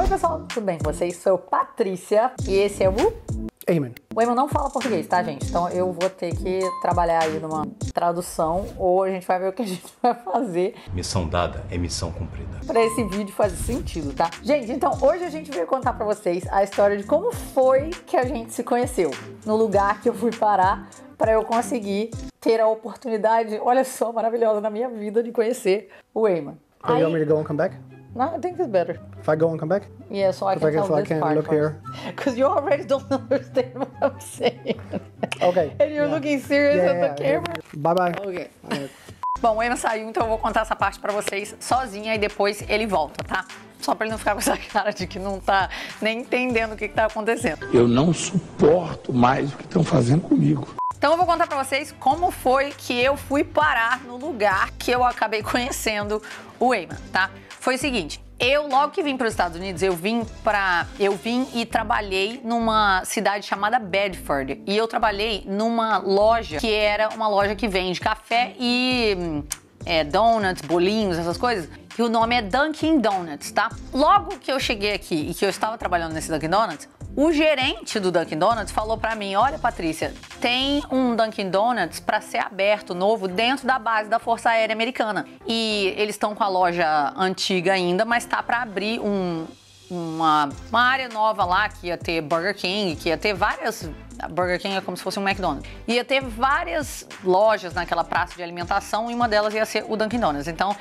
Oi pessoal, tudo bem com vocês? Sou Patrícia e esse é o Amen. o Eamon não fala português, tá, gente? Então eu vou ter que trabalhar aí numa tradução ou a gente vai ver o que a gente vai fazer Missão dada é missão cumprida. pra esse vídeo fazer sentido, tá? Gente, então hoje a gente veio contar pra vocês a história de como foi que a gente se conheceu, no lugar que eu fui parar pra eu conseguir ter a oportunidade, olha só, maravilhosa na minha vida de conhecer o Eamon. Do you want me to go and come back? No, I think it's better. If I go and come back? Yeah, so I Because can I tell guess I this can't part look here. Because you already don't understand what I'm saying. Okay. And you're Yeah. looking serious Yeah, at the yeah, camera. Bye bye. Ok. Bom, o Emma saiu, então eu vou contar essa parte pra vocês sozinha e depois ele volta, tá? Só pra ele não ficar com essa cara de que não tá nem entendendo o que, que tá acontecendo. Eu não suporto mais o que estão fazendo comigo. Então eu vou contar pra vocês como foi que eu fui parar no lugar que eu acabei conhecendo o Eamon, tá? Foi o seguinte, eu logo que vim para os Estados Unidos, eu vim para, eu vim e trabalhei numa cidade chamada Bedford e eu trabalhei numa loja que era uma loja que vende café e hum, é, donuts, bolinhos, essas coisas. E o nome é Dunkin' Donuts, tá? Logo que eu cheguei aqui e que eu estava trabalhando nesse Dunkin' Donuts, o gerente do Dunkin' Donuts falou pra mim: Olha, Patrícia, tem um Dunkin' Donuts pra ser aberto novo dentro da base da Força Aérea Americana. E eles estão com a loja antiga ainda, mas tá pra abrir um, uma, uma área nova lá que ia ter Burger King, que ia ter várias. Burger King é como se fosse um McDonald's. Ia ter várias lojas naquela praça de alimentação e uma delas ia ser o Dunkin' Donuts. Então,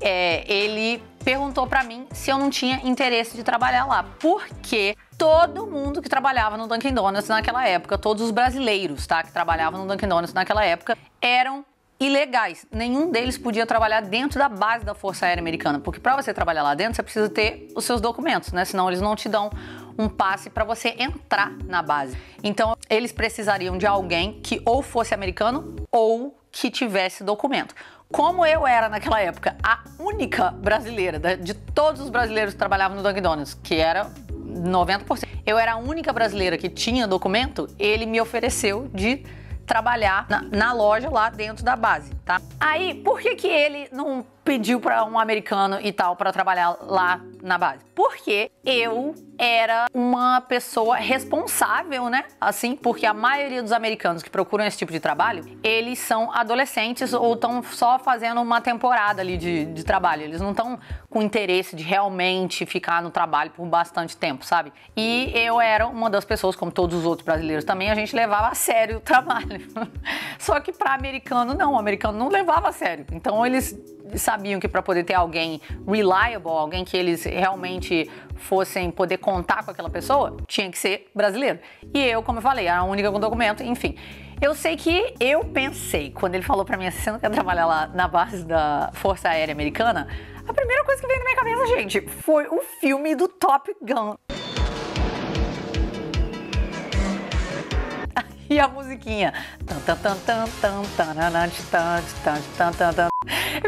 é, ele perguntou pra mim se eu não tinha interesse de trabalhar lá. Porque todo mundo que trabalhava no Dunkin' Donuts naquela época, todos os brasileiros, tá, que trabalhavam no Dunkin' Donuts naquela época, eram ilegais. Nenhum deles podia trabalhar dentro da base da Força Aérea Americana, porque para você trabalhar lá dentro, você precisa ter os seus documentos, né? Senão eles não te dão um passe para você entrar na base. Então, eles precisariam de alguém que ou fosse americano ou que tivesse documento. Como eu era naquela época a única brasileira de todos os brasileiros que trabalhavam no Dunkin' Donuts, que era 90%, eu era a única brasileira que tinha documento, ele me ofereceu de trabalhar na, na loja lá dentro da base, tá? Aí, por que que ele não pediu para um americano e tal para trabalhar lá na base? Porque eu era uma pessoa responsável, né? Assim, porque a maioria dos americanos que procuram esse tipo de trabalho, eles são adolescentes ou estão só fazendo uma temporada ali de, de trabalho. Eles não estão com interesse de realmente ficar no trabalho por bastante tempo, sabe? E eu era uma das pessoas, como todos os outros brasileiros também, a gente levava a sério o trabalho. Só que para americano não, o americano não levava a sério. Então eles sabiam que para poder ter alguém reliable, alguém que eles realmente fossem poder contar com aquela pessoa, tinha que ser brasileiro. E eu, como eu falei, era a única com documento, enfim. Eu sei que eu pensei, quando ele falou pra mim assim, você não quer trabalhar lá na base da Força Aérea Americana? A primeira coisa que veio na minha cabeça, gente, foi o filme do Top Gun. E a musiquinha.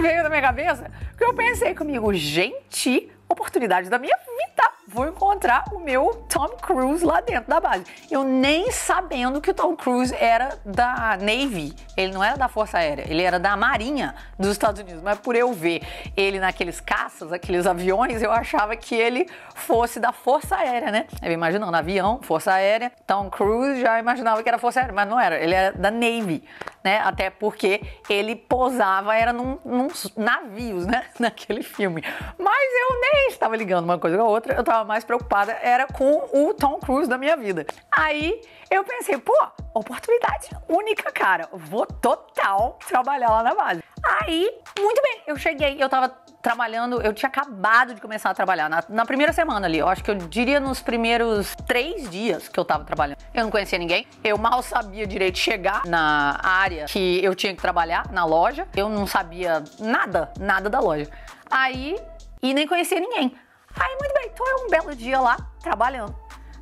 Veio na minha cabeça que eu pensei comigo, gente, oportunidade da minha vida. Vou encontrar o meu Tom Cruise lá dentro da base. Eu nem sabendo que o Tom Cruise era da Navy. Ele não era da Força Aérea, ele era da Marinha dos Estados Unidos. Mas por eu ver ele naqueles caças, aqueles aviões, eu achava que ele fosse da Força Aérea, né? Eu imaginando, avião, Força Aérea, Tom Cruise já imaginava que era Força Aérea, mas não era. Ele era da Navy, né? Até porque ele posava, era num, nos navios, né? Naquele filme. Mas eu nem estava ligando uma coisa com a outra, eu mais preocupada, era com o Tom Cruise da minha vida. Aí eu pensei, pô, oportunidade única, cara. Vou total trabalhar lá na base. Aí, muito bem, eu cheguei, eu tava trabalhando, eu tinha acabado de começar a trabalhar na, na primeira semana ali. Eu acho que eu diria nos primeiros três dias que eu tava trabalhando. Eu não conhecia ninguém, eu mal sabia direito chegar na área que eu tinha que trabalhar, na loja. Eu não sabia nada, nada da loja. Aí, e nem conhecia ninguém. Aí, muito tô eu um belo dia lá, trabalhando.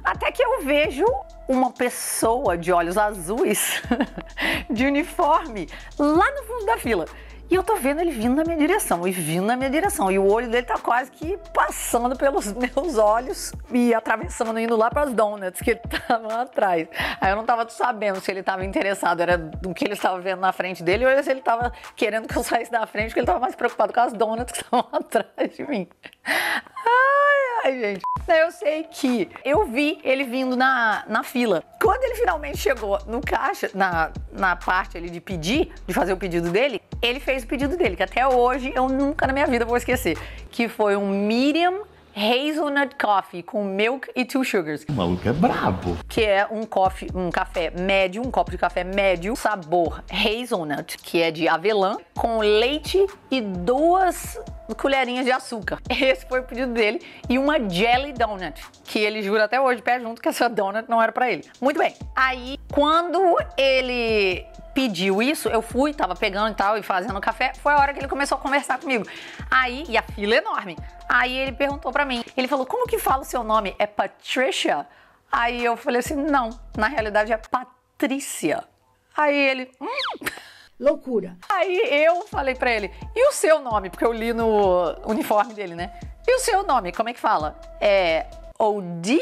Até que eu vejo uma pessoa de olhos azuis, de uniforme, lá no fundo da fila. E eu tô vendo ele vindo na minha direção, e vindo na minha direção. E o olho dele tá quase que passando pelos meus olhos e atravessando, indo lá pras donuts que ele tava atrás. Aí eu não tava sabendo se ele tava interessado, era do que ele estava vendo na frente dele, ou se ele tava querendo que eu saísse da frente, porque ele tava mais preocupado com as donuts que estavam atrás de mim. Ai, Ai, gente. Eu sei que eu vi ele vindo na, na fila. Quando ele finalmente chegou no caixa, na, na parte ali de pedir, de fazer o pedido dele, ele fez o pedido dele, que até hoje eu nunca na minha vida vou esquecer. Que foi um medium hazelnut coffee com milk e two sugars. O maluco é brabo. que é um coffee, um café médio, um copo de café médio, sabor hazelnut, que é de avelã, com leite e duas colherinhas de açúcar. Esse foi o pedido dele e uma jelly donut, que ele jura até hoje pé junto que essa donut não era pra ele. Muito bem. Aí, quando ele pediu isso, eu fui, tava pegando e tal e fazendo café, foi a hora que ele começou a conversar comigo. Aí, e a fila é enorme. Aí ele perguntou pra mim, ele falou: "Como que fala o seu nome? É Patricia?" Aí eu falei assim: "Não, na realidade é Patrícia." Aí ele, hum. Loucura. Aí eu falei pra ele, e o seu nome? Porque eu li no uniforme dele, né? E o seu nome, como é que fala? É Odi?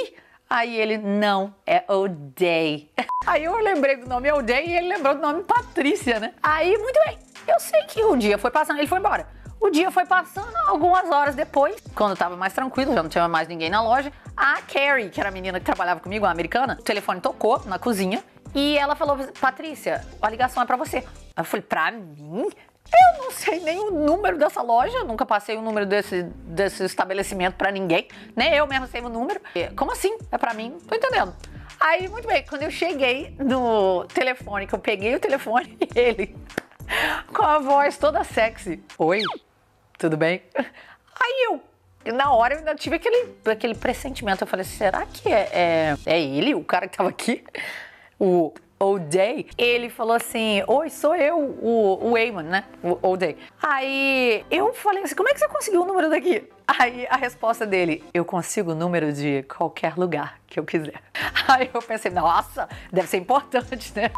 Aí ele, não, é O'Day. Aí eu lembrei do nome O'Day e ele lembrou do nome Patrícia, né? Aí, muito bem, eu sei que o dia foi passando, ele foi embora. O dia foi passando, algumas horas depois, quando eu tava mais tranquilo, já não tinha mais ninguém na loja, a Carrie, que era a menina que trabalhava comigo, a americana, o telefone tocou na cozinha e ela falou: Patrícia, a ligação é pra você. Eu falei: pra mim? Eu não sei nem o número dessa loja, nunca passei o número desse, desse estabelecimento pra ninguém, nem eu mesmo sei o número. Como assim? É pra mim? Tô entendendo. Aí, muito bem, quando eu cheguei no telefone, que eu peguei o telefone, ele, com a voz toda sexy: Oi, tudo bem? Aí eu na hora eu ainda tive aquele, aquele pressentimento. Eu falei, será que é, é, é ele, o cara que tava aqui? O O'Day? Ele falou assim, oi, sou eu, o, o Eamon, né? O O'Day. Aí eu falei assim, como é que você conseguiu o número daqui? Aí a resposta dele, eu consigo o número de qualquer lugar que eu quiser. Aí eu pensei, nossa, deve ser importante, né?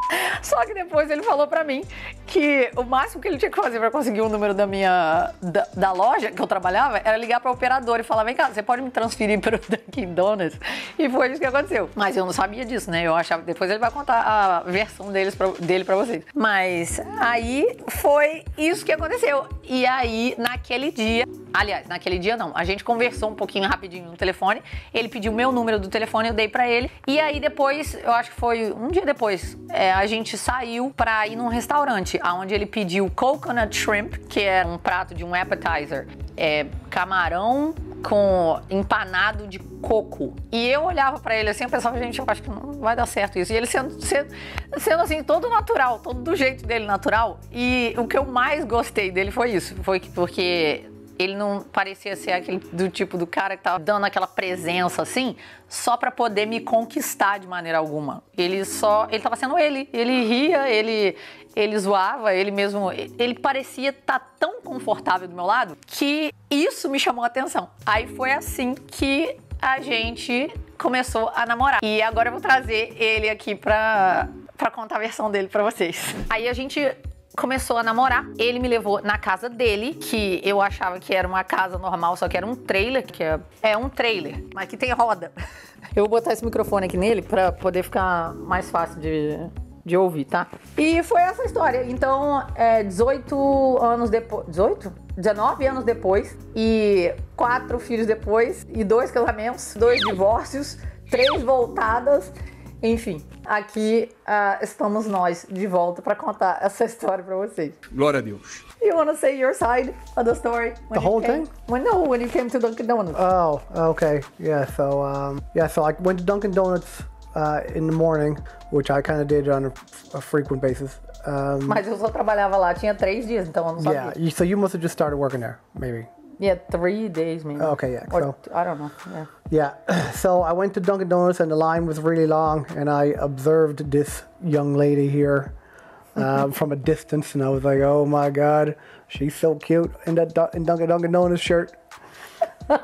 Só que depois ele falou pra mim que o máximo que ele tinha que fazer pra conseguir o número da minha da, da loja que eu trabalhava era ligar pra operador e falar: vem cá, você pode me transferir pro Dunkin' Donuts? E foi isso que aconteceu. Mas eu não sabia disso, né? Eu achava. Depois ele vai contar a versão deles pra, dele pra vocês. Mas aí foi isso que aconteceu. E aí, naquele dia, aliás, naquele dia não, a gente conversou um pouquinho rapidinho no telefone. Ele pediu meu número do telefone, eu dei pra ele. E aí depois, eu acho que foi um dia depois, é, a gente saiu pra ir num restaurante, onde ele pediu coconut shrimp, que é um prato de um appetizer, é camarão com empanado de coco. E eu olhava pra ele assim, eu pensava, gente, eu acho que não vai dar certo isso. E ele sendo, sendo, sendo assim, todo natural, todo do jeito dele natural. E o que eu mais gostei dele foi isso. Foi que- porque ele não parecia ser aquele do tipo do cara que tava dando aquela presença assim, só pra poder me conquistar de maneira alguma. Ele só, ele tava sendo ele, ele ria, ele ele zoava, ele mesmo, ele parecia estar tão confortável do meu lado que isso me chamou a atenção. Aí foi assim que a gente começou a namorar. E agora eu vou trazer ele aqui pra, pra contar a versão dele pra vocês. Aí a gente começou a namorar. Ele me levou na casa dele, que eu achava que era uma casa normal, só que era um trailer, que é, é um trailer, mas que tem roda. Eu vou botar esse microfone aqui nele pra poder ficar mais fácil de, de ouvir, tá? E foi essa história. Então, é, 18 anos depois. 18? 19 anos depois, e quatro filhos depois, e dois casamentos, dois divórcios, três voltadas. Enfim, aqui ah, estamos nós de volta para contar essa história para vocês. Glória a Deus. You wanna say your side of the story? When The whole came- thing? When, no, when you came to Dunkin' Donuts. Oh, okay. Yeah. So, um, yeah. So I went to Dunkin' Donuts uh, in the morning, which I kind of did on a, a frequent basis. Um, Mas eu só trabalhava lá, tinha três dias, então eu não sabia. yeah. So you must have just started working there, maybe. Yeah, three days maybe. Okay, yeah, Or, so- I don't know. Yeah. Yeah. So I went to Dunkin' Donuts and the line was really long, and I observed this young lady here uh, from a distance, and I was like, "Oh my God, she's so cute in that Du- in Dunkin' Dunkin' Donuts shirt."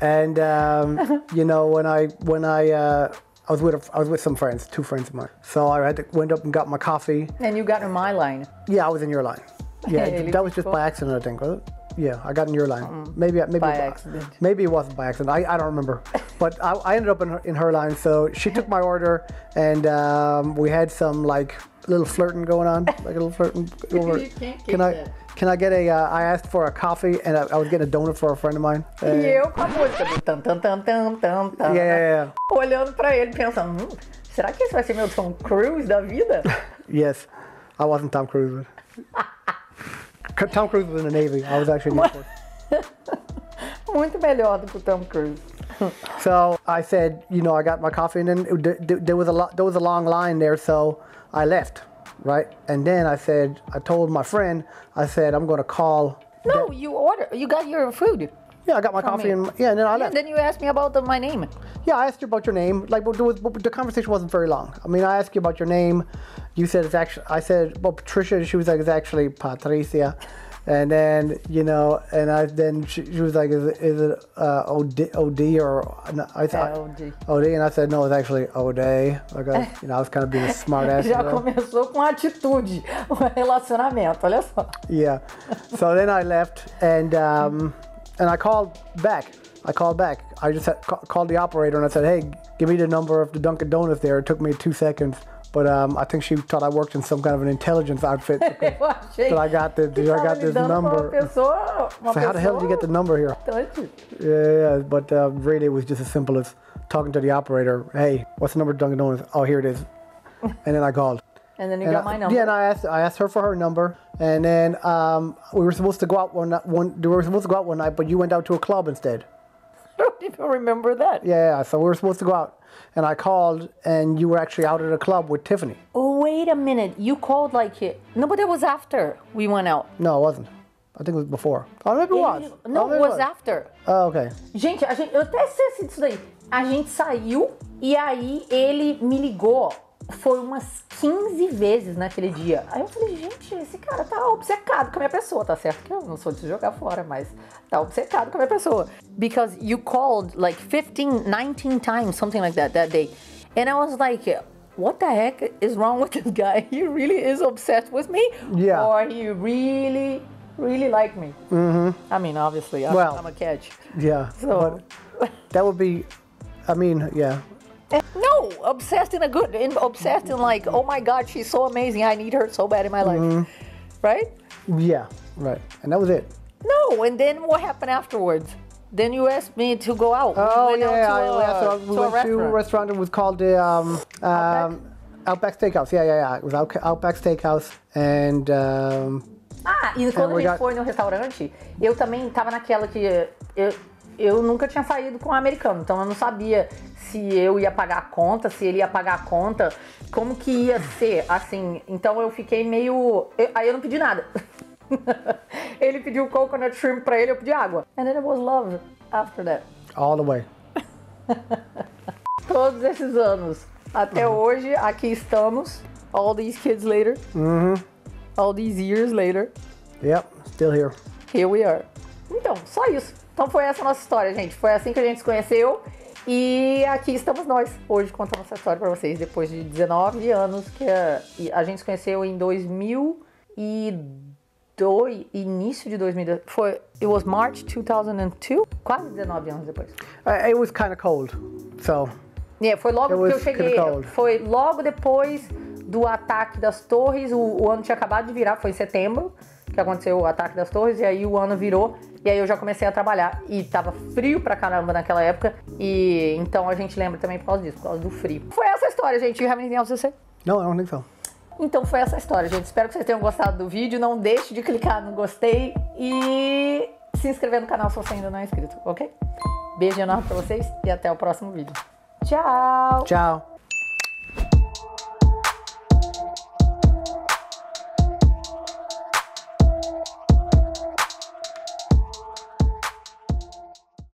and um, you know when I when I uh, I was with a, I was with some friends, two friends of mine. So I had to went up and got my coffee. And you got in my line. Yeah, I was in your line. Yeah, that was just by accident, I think, was it? Yeah, I got in your line. Maybe maybe By accident. Maybe it wasn't by accident. I, I don't remember. but I, I ended up in her, in her line. So she took my order, and um, we had some like little flirting going on, like a little flirting over. You can't Can I? that. Can I get a? Uh, I asked for a coffee, and I, I was getting a donut for a friend of mine. E And- eu com a música do tam tam tam tam tam tam. Yeah, yeah, yeah. Olhando pra ele, pensando, hum, será que esse vai ser meu Tom Cruise da vida? Yes, I wasn't Tom Cruise. but- Tom Cruise was in the Navy. I was actually in the Air Force. Muito melhor do que o Tom Cruise. So I said, you know, I got my coffee, and then it- th- th- there was a lo- there was a long line there, so I left, right? And then I said, I told my friend, I said, I'm going to call. No, you order. You got your food. Yeah, I got my From coffee, me. and yeah, and then I And left. then you asked me about the, my name. Yeah, I asked you about your name. Like, but was, but the conversation wasn't very long. I mean, I asked you about your name. You said it's actually. I said, well, Patricia. She was like, it's actually Patricia. And then you know, and I then she, she was like, is it, is it uh, OD, OD or no, I thought OD. OD, and I said no, it's actually O'Day. Like, I, you know, I was kind of being a smart ass. Já começou com atitude, o relacionamento, olha só. Yeah. So then I left and um, and I called back. I called back. I just had, ca- called the operator and I said, "Hey, give me the number of the Dunkin' Donuts there." It took me two seconds, but um, I think she thought I worked in some kind of an intelligence outfit. But I got the- I got this number. Uma pessoa, uma so how the hell did you get the number here? Yeah, yeah, yeah. But uh, really, it was just as simple as talking to the operator. Hey, what's the number of Dunkin' Donuts? Oh, here it is. And then I called. And then you And got I- my number. Yeah, and I asked I asked her for her number, and then um, we were supposed to go out one night. One we were supposed to go out one night, but you went out to a club instead. I don't even remember that. Yeah, yeah. So we were supposed to go out, and I called, and you were actually out at a club with Tiffany. Oh, wait a minute. You called like it. No, but it was after we went out. No, it wasn't. I think it was before. Oh, maybe it was. No, oh, maybe it was after. Oh, okay. Gente, a gente, eu até esqueci disso daí. A gente saiu e aí ele me ligou. Foi umas 15 vezes naquele dia. Aí eu falei, gente, esse cara tá obcecado com a minha pessoa. Tá certo que eu não sou de jogar fora, mas tá obcecado com a minha pessoa. Because you called like 15, 19 times, something like that, that day. And I was like, what the heck is wrong with this guy? He really is obsessed with me? Yeah. Or he really, really like me? Mm-hmm. I mean, obviously, I'm, Well- I'm a catch. Yeah. So... That would be. I mean, yeah. No, obsessed in a good, in, obsessed in like, oh my god, she's so amazing. I need her so bad in my life, Mm-hmm. right? Yeah. Right. And that was it. No, and then what happened afterwards? Then you asked me to go out. We Oh went out yeah, to I- a- yeah. So we to a went to a restaurant. restaurant. It was called the um, um, Outback Steakhouse. Yeah, yeah, yeah. It was Out- Outback Steakhouse, and um, Ah, e quando a we gente got- foi no restaurante, eu também tava naquela que eu, eu nunca tinha saído com um americano, então eu não sabia se eu ia pagar a conta, se ele ia pagar a conta, como que ia ser, assim. Então eu fiquei meio. eu- aí eu não pedi nada. ele pediu coconut shrimp pra ele, eu pedi água. And then it was love after that. all the way. Todos esses anos. Até hoje, aqui estamos. All these kids later. All these years later. Yep, still here. Here we are. Então, só isso. Então foi essa a nossa história, gente. Foi assim que a gente se conheceu. E aqui estamos nós, hoje contando essa história pra vocês, depois de 19 anos que a, a gente se conheceu em 2002, início de 2002. Foi, it was March 2002, quase 19 anos depois. Uh, it was kind of cold, so É, foi logo que eu cheguei. Foi logo depois do ataque das torres. O, o ano tinha acabado de virar, foi em setembro que aconteceu o ataque das torres. E aí o ano virou. E aí eu já comecei a trabalhar. E tava frio pra caramba naquela época. E então a gente lembra também por causa disso, por causa do frio. Foi essa a história, gente. You have anything else to say? no, I don't think so. Então foi essa a história, gente. Espero que vocês tenham gostado do vídeo. Não deixe de clicar no gostei e se inscrever no canal se você ainda não é inscrito, ok? Beijo enorme pra vocês e até o próximo vídeo. Tchau! Ciao.